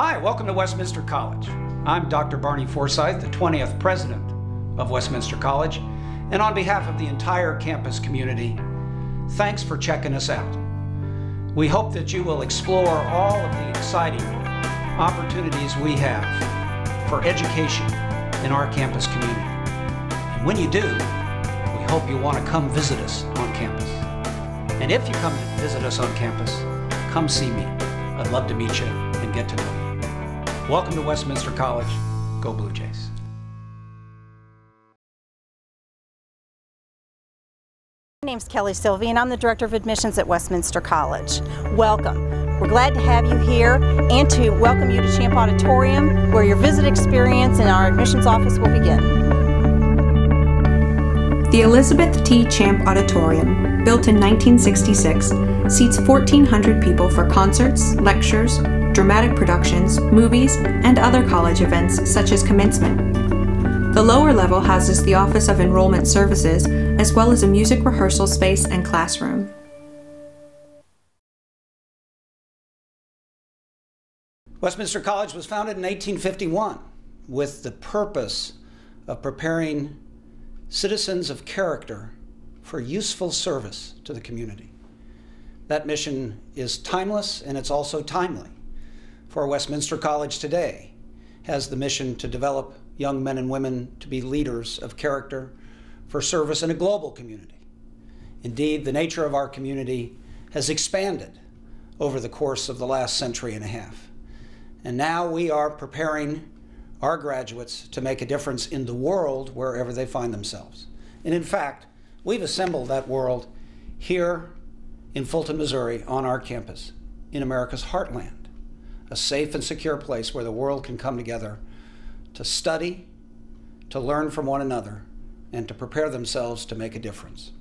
Hi, welcome to Westminster College. I'm Dr. Barney Forsythe, the 20th president of Westminster College, and on behalf of the entire campus community, thanks for checking us out. We hope that you will explore all of the exciting opportunities we have for education in our campus community. And when you do, we hope you want to come visit us on campus. And if you come to visit us on campus, come see me. I'd love to meet you and get to know you. Welcome to Westminster College. Go Blue Jays. My name's Kelly Sylvie and I'm the Director of Admissions at Westminster College. Welcome. We're glad to have you here and to welcome you to Champ Auditorium where your visit experience in our admissions office will begin. The Elizabeth T. Champ Auditorium, built in 1966, seats 1,400 people for concerts, lectures, dramatic productions, movies, and other college events such as commencement. The lower level houses the Office of Enrollment Services, as well as a music rehearsal space and classroom. Westminster College was founded in 1851 with the purpose of preparing citizens of character for useful service to the community. That mission is timeless and it's also timely. For Westminster College today has the mission to develop young men and women to be leaders of character for service in a global community. Indeed, the nature of our community has expanded over the course of the last century and a half. And now we are preparing our graduates to make a difference in the world wherever they find themselves. And in fact, we've assembled that world here in Fulton, Missouri, on our campus, in America's heartland, a safe and secure place where the world can come together to study, to learn from one another, and to prepare themselves to make a difference,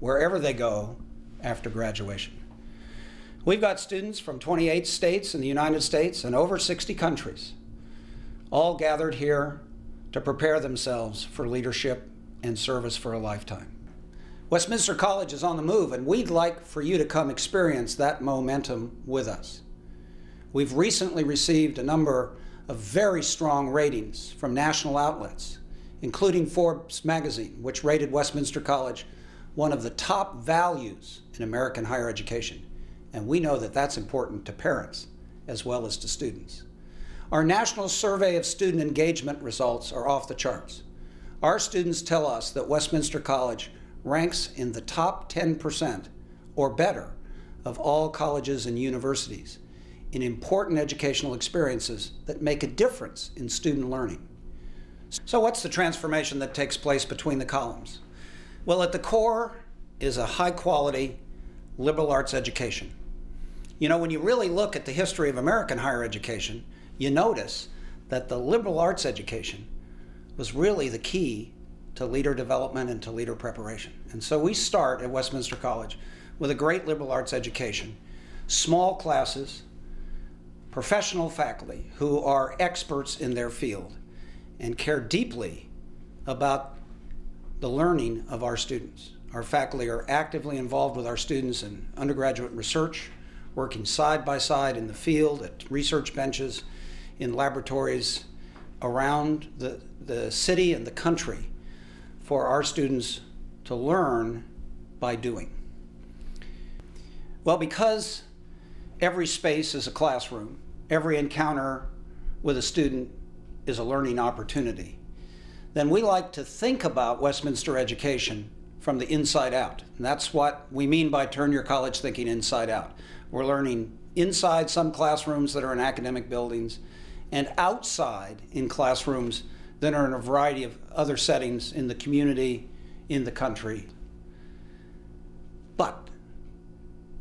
wherever they go after graduation. We've got students from 28 states in the United States and over 60 countries, all gathered here to prepare themselves for leadership and service for a lifetime. Westminster College is on the move, and we'd like for you to come experience that momentum with us. We've recently received a number of very strong ratings from national outlets, including Forbes magazine, which rated Westminster College one of the top values in American higher education. And we know that that's important to parents as well as to students. Our national survey of student engagement results are off the charts. Our students tell us that Westminster College ranks in the top 10% or better of all colleges and universities in important educational experiences that make a difference in student learning. So what's the transformation that takes place between the columns? Well, at the core is a high quality liberal arts education. You know, when you really look at the history of American higher education, you notice that the liberal arts education was really the key to leader development and to leader preparation. And so we start at Westminster College with a great liberal arts education, small classes, professional faculty who are experts in their field and care deeply about the learning of our students. Our faculty are actively involved with our students in undergraduate research, working side by side in the field, at research benches, in laboratories around the, the city and the country for our students to learn by doing. Well, because every space is a classroom, every encounter with a student is a learning opportunity, then we like to think about Westminster education from the inside out. And that's what we mean by turn your college thinking inside out. We're learning inside some classrooms that are in academic buildings and outside in classrooms that are in a variety of other settings in the community, in the country. But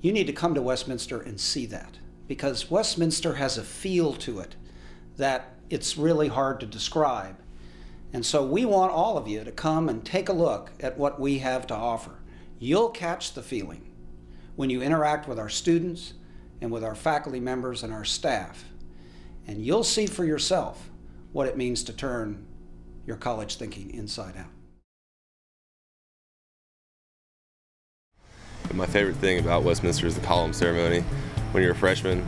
you need to come to Westminster and see that because Westminster has a feel to it that it's really hard to describe. And so we want all of you to come and take a look at what we have to offer. You'll catch the feeling when you interact with our students and with our faculty members and our staff. And you'll see for yourself what it means to turn your college thinking inside out. My favorite thing about Westminster is the column ceremony. When you're a freshman,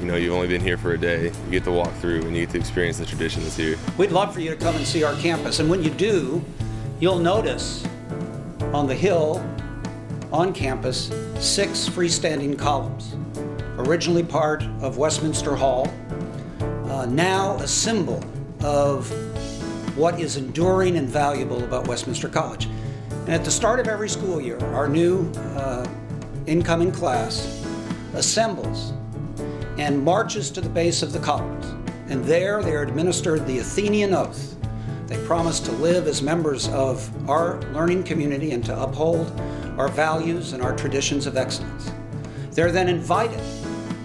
you know, you've only been here for a day. You get to walk through and you get to experience the tradition that's here. We'd love for you to come and see our campus. And when you do, you'll notice on the hill on campus six freestanding columns, originally part of Westminster Hall, uh, now a symbol of what is enduring and valuable about Westminster College. And at the start of every school year, our new uh, incoming class assembles and marches to the base of the columns. And there they are administered the Athenian oath. They promise to live as members of our learning community and to uphold our values and our traditions of excellence. They're then invited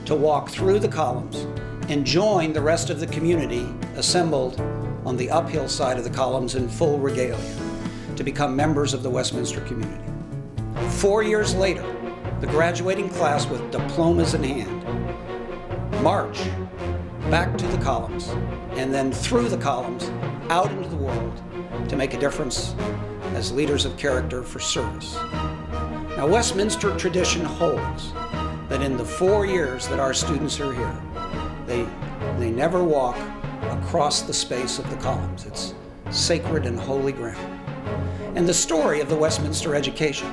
to walk through the columns and join the rest of the community assembled on the uphill side of the columns in full regalia to become members of the Westminster community. Four years later, the graduating class with diplomas in hand march back to the columns and then through the columns out into the world to make a difference as leaders of character for service. Now, Westminster tradition holds that in the four years that our students are here, they, they never walk across the space of the columns. It's sacred and holy ground. And the story of the Westminster education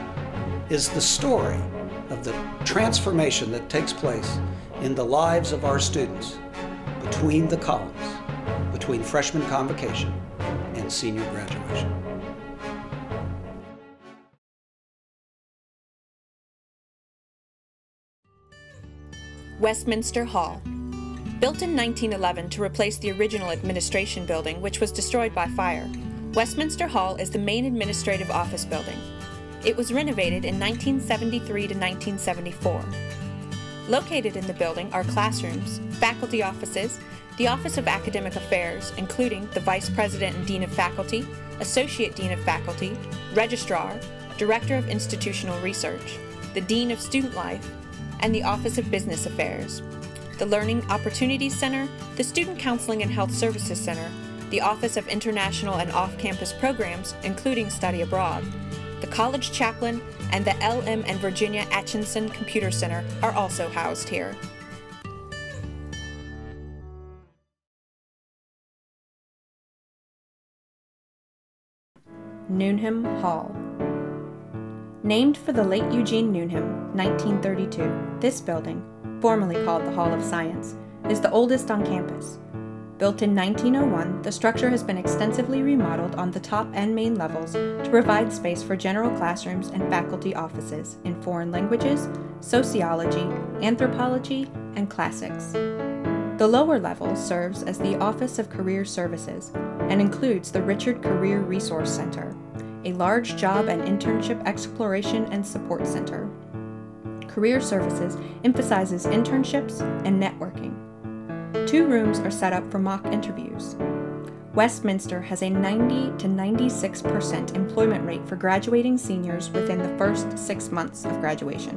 is the story of the transformation that takes place in the lives of our students between the columns, between freshman convocation and senior graduation. Westminster Hall. Built in 1911 to replace the original administration building, which was destroyed by fire, Westminster Hall is the main administrative office building. It was renovated in 1973 to 1974. Located in the building are classrooms, faculty offices, the Office of Academic Affairs, including the Vice President and Dean of Faculty, Associate Dean of Faculty, Registrar, Director of Institutional Research, the Dean of Student Life, and the Office of Business Affairs, the Learning Opportunities Center, the Student Counseling and Health Services Center, the Office of International and Off Campus Programs, including Study Abroad, the College Chaplain, and the L.M. and Virginia Atchison Computer Center are also housed here. Newnham Hall. Named for the late Eugene Newnham, 1932, this building, formerly called the Hall of Science, is the oldest on campus. Built in 1901, the structure has been extensively remodeled on the top and main levels to provide space for general classrooms and faculty offices in foreign languages, sociology, anthropology, and classics. The lower level serves as the Office of Career Services and includes the Richard Career Resource Center, a large job and internship exploration and support center. Career Services emphasizes internships and networking. Two rooms are set up for mock interviews. Westminster has a 90 to 96% employment rate for graduating seniors within the first six months of graduation.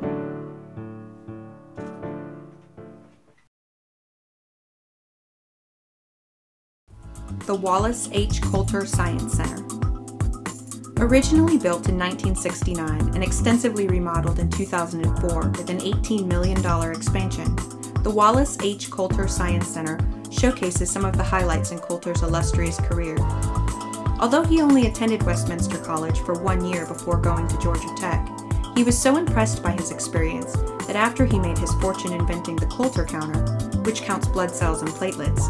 The Wallace H. Coulter Science Center. Originally built in 1969 and extensively remodeled in 2004 with an $18 million expansion, the Wallace H. Coulter Science Center showcases some of the highlights in Coulter's illustrious career. Although he only attended Westminster College for one year before going to Georgia Tech, he was so impressed by his experience that after he made his fortune inventing the Coulter counter, which counts blood cells and platelets,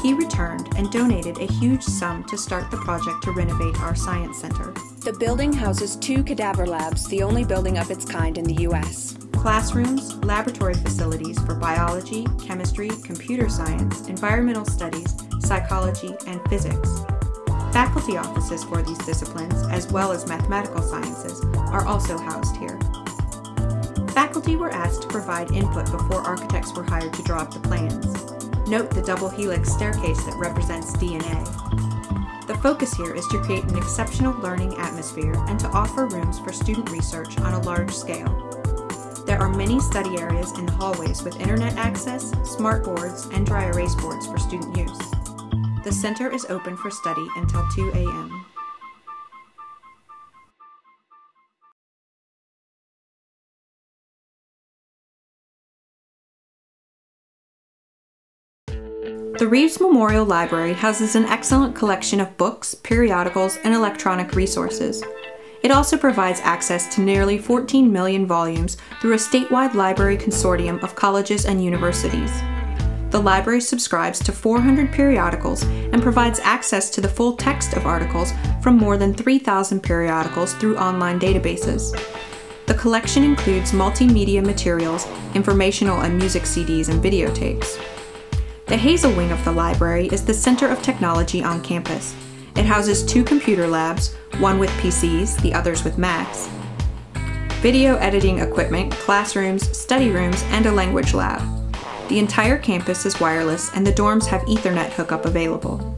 he returned and donated a huge sum to start the project to renovate our science center. The building houses two cadaver labs, the only building of its kind in the U.S. Classrooms, laboratory facilities for biology, chemistry, computer science, environmental studies, psychology, and physics. Faculty offices for these disciplines, as well as mathematical sciences, are also housed here. Faculty were asked to provide input before architects were hired to draw up the plans. Note the double helix staircase that represents DNA. The focus here is to create an exceptional learning atmosphere and to offer rooms for student research on a large scale. There are many study areas in the hallways with internet access, smart boards, and dry erase boards for student use. The center is open for study until 2 a.m. The Reeves Memorial Library houses an excellent collection of books, periodicals, and electronic resources. It also provides access to nearly 14 million volumes through a statewide library consortium of colleges and universities. The library subscribes to 400 periodicals and provides access to the full text of articles from more than 3,000 periodicals through online databases. The collection includes multimedia materials, informational and music CDs and videotapes. The Hazel wing of the library is the center of technology on campus. It houses two computer labs, one with PCs, the others with Macs, video editing equipment, classrooms, study rooms, and a language lab. The entire campus is wireless and the dorms have Ethernet hookup available.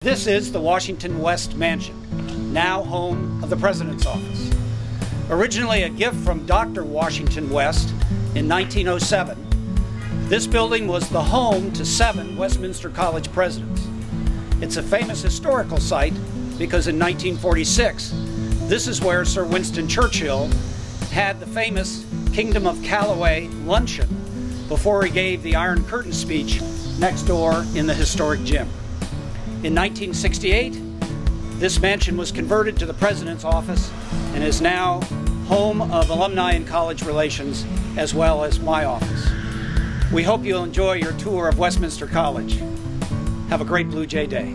This is the Washington West Mansion, now home of the President's Office. Originally a gift from Dr. Washington West in 1907, this building was the home to seven Westminster College presidents. It's a famous historical site because in 1946, this is where Sir Winston Churchill had the famous Kingdom of Callaway luncheon before he gave the Iron Curtain speech next door in the historic gym. In 1968, this mansion was converted to the President's office and is now home of alumni and college relations as well as my office. We hope you'll enjoy your tour of Westminster College. Have a great Blue Jay Day.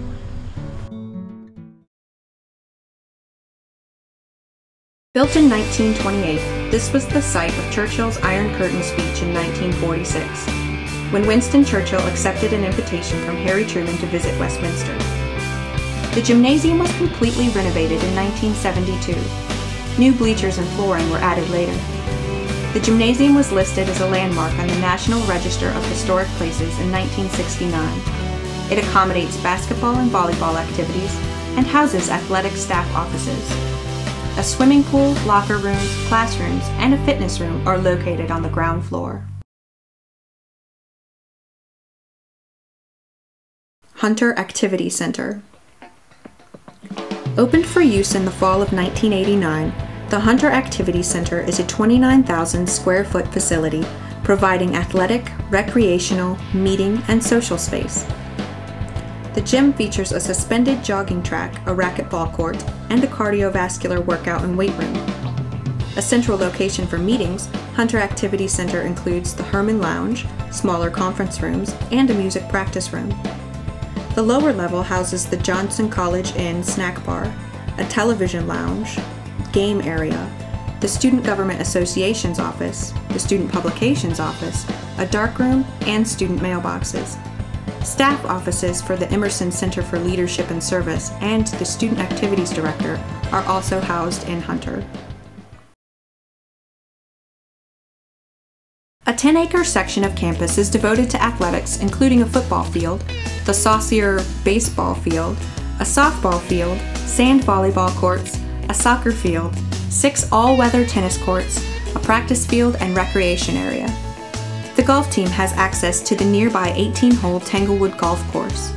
Built in 1928, this was the site of Churchill's Iron Curtain speech in 1946, when Winston Churchill accepted an invitation from Harry Truman to visit Westminster. The gymnasium was completely renovated in 1972. New bleachers and flooring were added later. The gymnasium was listed as a landmark on the National Register of Historic Places in 1969. It accommodates basketball and volleyball activities and houses athletic staff offices. A swimming pool, locker rooms, classrooms, and a fitness room are located on the ground floor. Hunter Activity Center Opened for use in the fall of 1989, the Hunter Activity Center is a 29,000 square foot facility providing athletic, recreational, meeting, and social space. The gym features a suspended jogging track, a racquetball court, and a cardiovascular workout and weight room. A central location for meetings, Hunter Activity Center includes the Herman Lounge, smaller conference rooms, and a music practice room. The lower level houses the Johnson College Inn snack bar, a television lounge, game area, the Student Government Association's office, the Student Publications office, a darkroom, and student mailboxes. Staff offices for the Emerson Center for Leadership and Service and the Student Activities Director are also housed in Hunter. A 10 acre section of campus is devoted to athletics, including a football field, the Saucier baseball field, a softball field, sand volleyball courts, a soccer field, six all weather tennis courts, a practice field, and recreation area. The golf team has access to the nearby 18 hole Tanglewood Golf Course.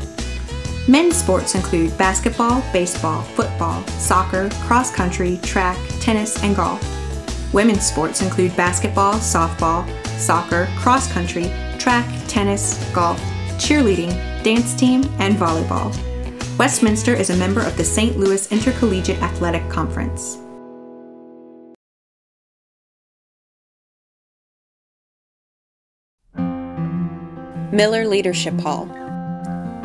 Men's sports include basketball, baseball, football, soccer, cross country, track, tennis, and golf. Women's sports include basketball, softball, soccer, cross country, track, tennis, golf, cheerleading, dance team, and volleyball. Westminster is a member of the St. Louis Intercollegiate Athletic Conference. Miller Leadership Hall.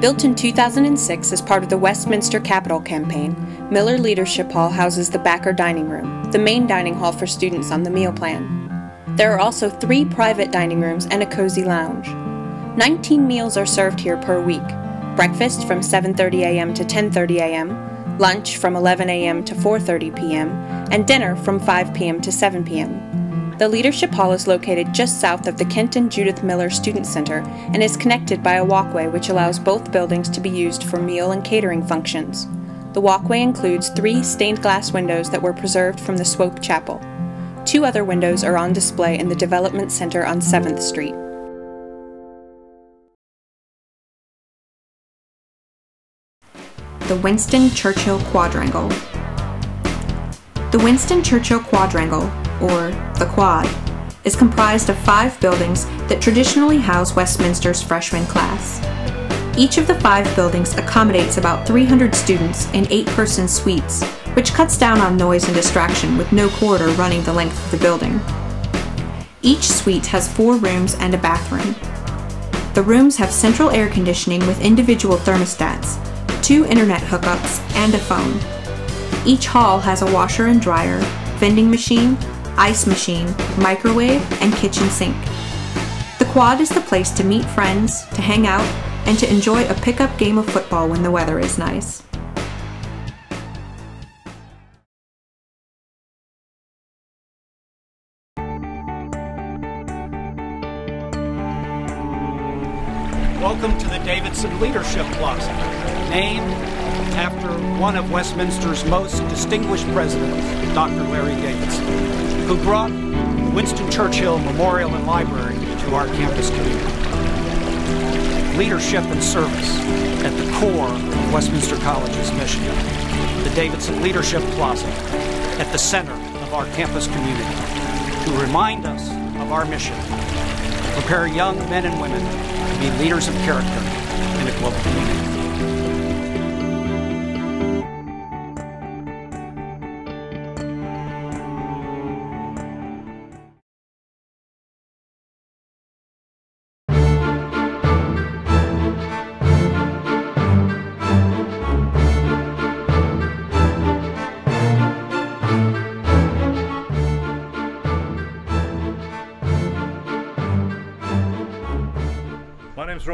Built in 2006 as part of the Westminster Capital Campaign, Miller Leadership Hall houses the Backer Dining Room, the main dining hall for students on the meal plan. There are also three private dining rooms and a cozy lounge. 19 meals are served here per week. Breakfast from 7:30 a.m. to 10:30 a.m., lunch from 11 a.m. to 4:30 p.m., and dinner from 5 p.m. to 7 p.m. The Leadership Hall is located just south of the Kenton Judith Miller Student Center and is connected by a walkway which allows both buildings to be used for meal and catering functions. The walkway includes three stained glass windows that were preserved from the Swope Chapel. Two other windows are on display in the Development Center on 7th Street. The Winston Churchill Quadrangle. The Winston Churchill Quadrangle, or the Quad, is comprised of five buildings that traditionally house Westminster's freshman class. Each of the five buildings accommodates about 300 students in eight person suites, which cuts down on noise and distraction with no corridor running the length of the building. Each suite has four rooms and a bathroom. The rooms have central air conditioning with individual thermostats, two internet hookups, and a phone. Each hall has a washer and dryer, vending machine, ice machine, microwave, and kitchen sink. The quad is the place to meet friends, to hang out, and to enjoy a pickup game of football when the weather is nice. To the Davidson Leadership Plaza, named after one of Westminster's most distinguished presidents, Dr. Larry Davidson, who brought the Winston Churchill Memorial and Library to our campus community. Leadership and service at the core of Westminster College's mission. The Davidson Leadership Plaza at the center of our campus community to remind us of our mission prepare young men and women to be leaders of character in a global community.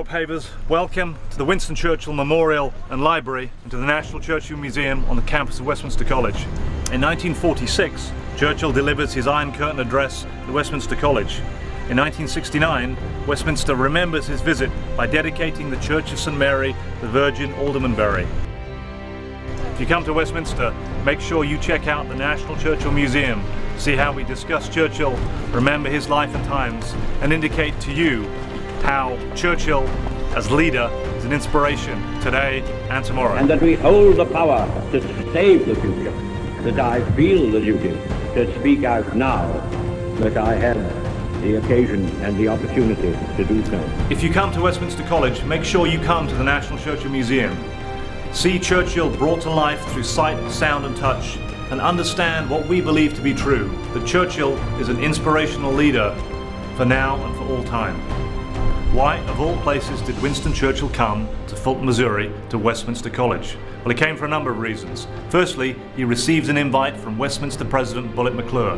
Havers. Welcome to the Winston Churchill Memorial and Library and to the National Churchill Museum on the campus of Westminster College. In 1946, Churchill delivers his Iron Curtain address at Westminster College. In 1969, Westminster remembers his visit by dedicating the Church of St Mary, the Virgin Aldermanbury. If you come to Westminster, make sure you check out the National Churchill Museum, see how we discuss Churchill, remember his life and times, and indicate to you how Churchill, as leader, is an inspiration today and tomorrow. and that we hold the power to save the future, that I feel the duty to speak out now that I have the occasion and the opportunity to do so. If you come to Westminster College, make sure you come to the National Churchill Museum. See Churchill brought to life through sight, sound, and touch, and understand what we believe to be true that Churchill is an inspirational leader for now and for all time. Why, of all places, did Winston Churchill come to Fulton, Missouri to Westminster College? Well, he came for a number of reasons. Firstly, he received an invite from Westminster President Bullitt McCluer.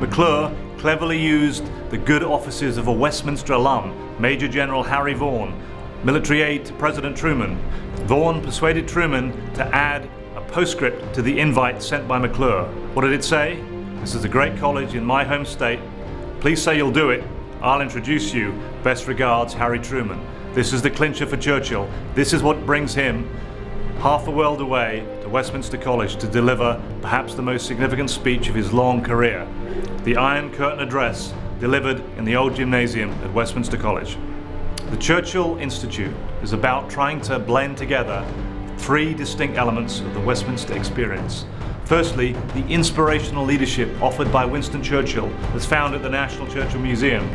McCluer cleverly used the good offices of a Westminster alum, Major General Harry Vaughan, military aide to President Truman. Vaughan persuaded Truman to add a postscript to the invite sent by McCluer. What did it say? This is a great college in my home state. Please say you'll do it. I'll introduce you. Best regards, Harry Truman. This is the clincher for Churchill. This is what brings him half a world away to Westminster College to deliver perhaps the most significant speech of his long career the Iron Curtain Address delivered in the old gymnasium at Westminster College. The Churchill Institute is about trying to blend together three distinct elements of the Westminster experience. Firstly, the inspirational leadership offered by Winston Churchill as found at the National Churchill Museum,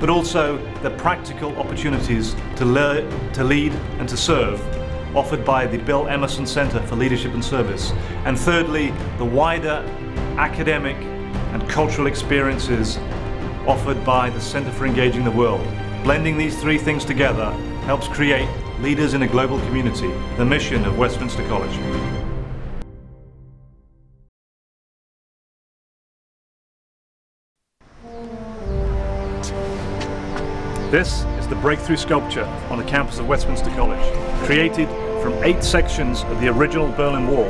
but also the practical opportunities to, lear- to lead and to serve offered by the Bill Emerson Center for Leadership and Service. And thirdly, the wider academic and cultural experiences offered by the Center for Engaging the World. Blending these three things together helps create leaders in a global community, the mission of Westminster College. This is the breakthrough sculpture on the campus of Westminster College, created from eight sections of the original Berlin Wall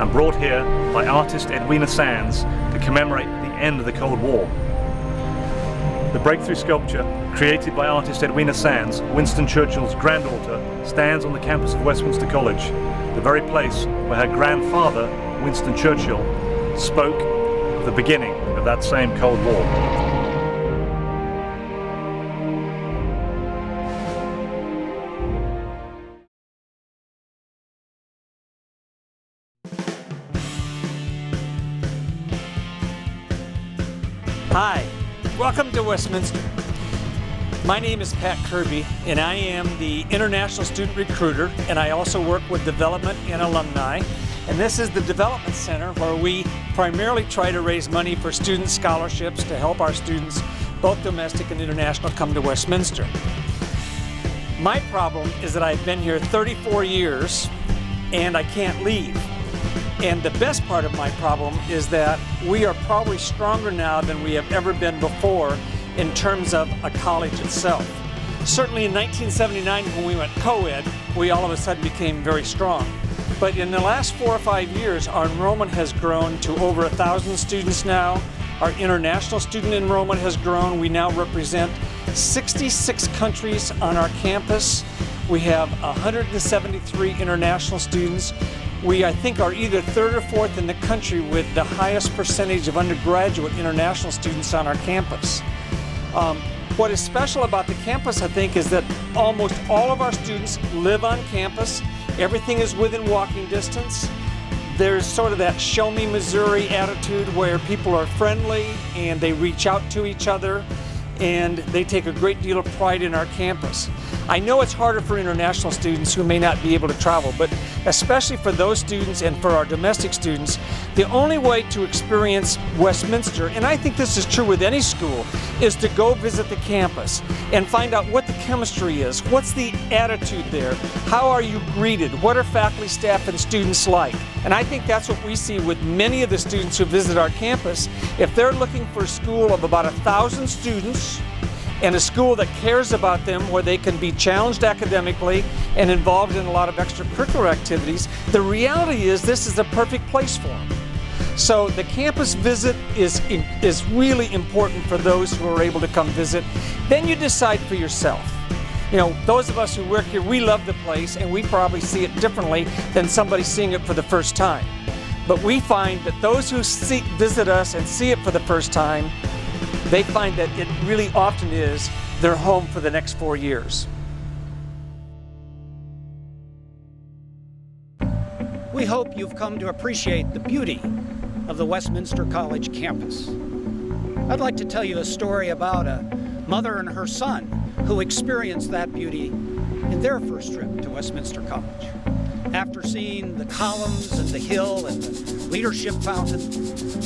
and brought here by artist Edwina Sandys to commemorate the end of the Cold War. The breakthrough sculpture, created by artist Edwina Sandys, Winston Churchill's granddaughter, stands on the campus of Westminster College, the very place where her grandfather, Winston Churchill, spoke of the beginning of that same Cold War. Westminster. My name is Pat Kirby, and I am the International Student Recruiter, and I also work with development and alumni. And this is the Development Center where we primarily try to raise money for student scholarships to help our students, both domestic and international, come to Westminster. My problem is that I've been here 34 years and I can't leave. And the best part of my problem is that we are probably stronger now than we have ever been before in terms of a college itself. Certainly in 1979 when we went co-ed, we all of a sudden became very strong. But in the last four or five years, our enrollment has grown to over a thousand students now. Our international student enrollment has grown. We now represent 66 countries on our campus. We have 173 international students. We, I think, are either third or fourth in the country with the highest percentage of undergraduate international students on our campus. Um, what is special about the campus, I think, is that almost all of our students live on campus. Everything is within walking distance. There's sort of that show me Missouri attitude where people are friendly and they reach out to each other and they take a great deal of pride in our campus. I know it's harder for international students who may not be able to travel, but especially for those students and for our domestic students, the only way to experience Westminster, and I think this is true with any school, is to go visit the campus and find out what the chemistry is, what's the attitude there, how are you greeted, what are faculty, staff, and students like. And I think that's what we see with many of the students who visit our campus. If they're looking for a school of about a thousand students, and a school that cares about them where they can be challenged academically and involved in a lot of extracurricular activities, the reality is this is a perfect place for them. So the campus visit is, is really important for those who are able to come visit. Then you decide for yourself. You know, those of us who work here, we love the place and we probably see it differently than somebody seeing it for the first time. But we find that those who see, visit us and see it for the first time they find that it really often is their home for the next four years. We hope you've come to appreciate the beauty of the Westminster College campus. I'd like to tell you a story about a mother and her son who experienced that beauty in their first trip to Westminster College. After seeing the columns and the hill and the leadership fountain,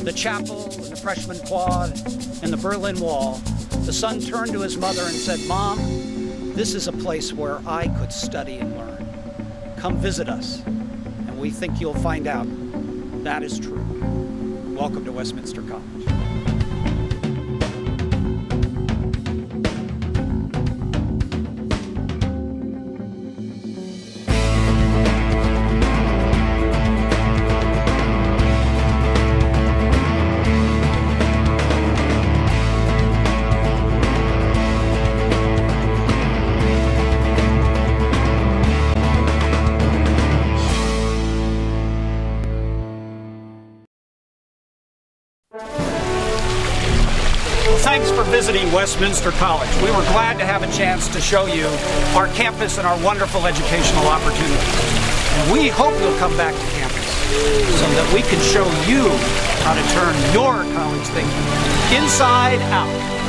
the chapel and the freshman quad, and the Berlin Wall, the son turned to his mother and said, Mom, this is a place where I could study and learn. Come visit us, and we think you'll find out that is true. Welcome to Westminster College. Visiting Westminster College. We were glad to have a chance to show you our campus and our wonderful educational opportunities. And we hope you'll come back to campus so that we can show you how to turn your college thinking inside out.